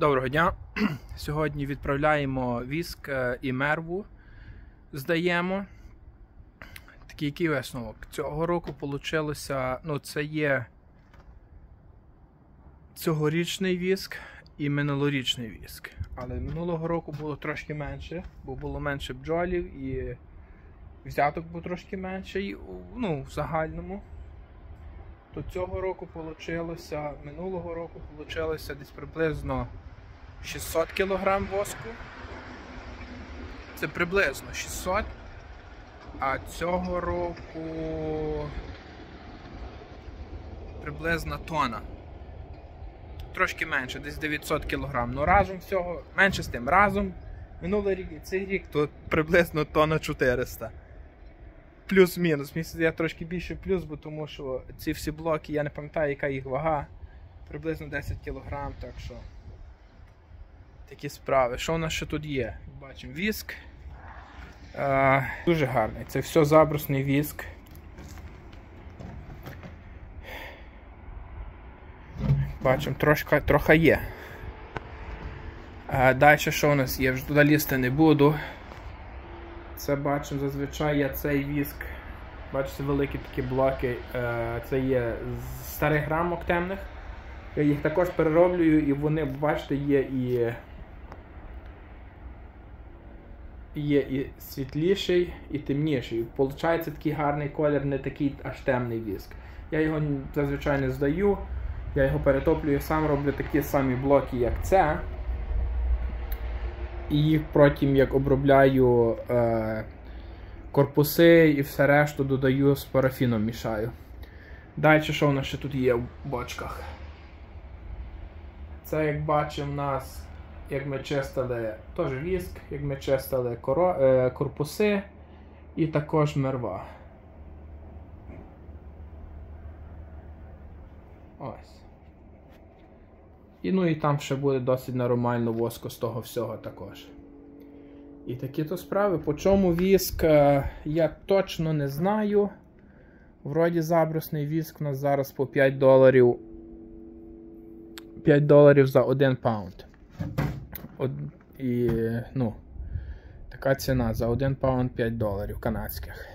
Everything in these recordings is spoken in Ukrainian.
Доброго дня. Сьогодні відправляємо віск е, і мерву. Здаємо. Такий який висновок. Цього року вийшло, ну, це є цьогорічний віск і минулорічний віск. Але минулого року було трошки менше, бо було менше бджолів і взяток був трошки менший, ну, в загальному. То цього року вийшло, минулого року вийшло десь приблизно 600 кг воску. Це приблизно 600. А цього року приблизно тона. Трошки менше, десь 900 кг. Ну разом всього, менше з тим, разом минулий рік і цей рік тут приблизно тона 400. Плюс-мінус. Місяць я трошки більше плюс, бо тому що ці всі блоки, я не пам'ятаю, яка їх вага. Приблизно 10 кг, так що такі справи. Що у нас ще тут є? Бачимо віск. А, Дуже гарний. Це все забрусний віск. Бачимо, трошки, трохи є. А, Далі що у нас є? Вже туди лізти не буду. Це бачимо зазвичай є цей віск. Бачите, великі такі блоки. Е, це є з старих рамок темних. Я їх також перероблюю і вони, бачите, є і є і світліший, і темніший. Получається такий гарний колір, не такий аж темний віск. Я його зазвичай не здаю. Я його перетоплюю, сам роблю такі самі блоки, як це. І їх потім, як обробляю е, корпуси і все решту додаю з парафіном мішаю. Далі, що в нас ще тут є в бочках? Це, як бачимо, у нас як ми чистили теж віск, як ми чистили коро, е, корпуси і також мерва. Ось. І ну і там ще буде досить нормально воску з того всього також. І такі то справи. По чому віск е, я точно не знаю. Вроді забрусний віск у нас зараз по 5 доларів. 5 доларів за 1 pound. І, ну, така ціна за 1 pound 5 доларів канадських.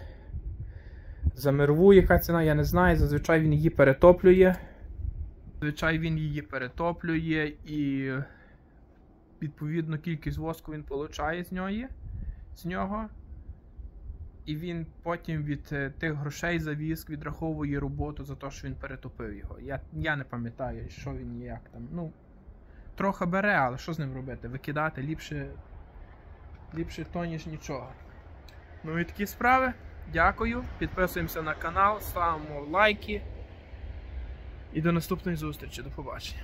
За мерву яка ціна, я не знаю. Зазвичай він її перетоплює. Зазвичай він її перетоплює і відповідно кількість воску він получає з нього. З нього. І він потім від е, тих грошей за віск відраховує роботу за те, що він перетопив його. Я я не пам'ятаю, що він як там. Ну, трохи бере, але що з ним робити? Викидати ліпше ліпше то, ніж нічого. Ну і такі справи. Дякую. Підписуємося на канал, ставимо лайки. І до наступної зустрічі. До побачення.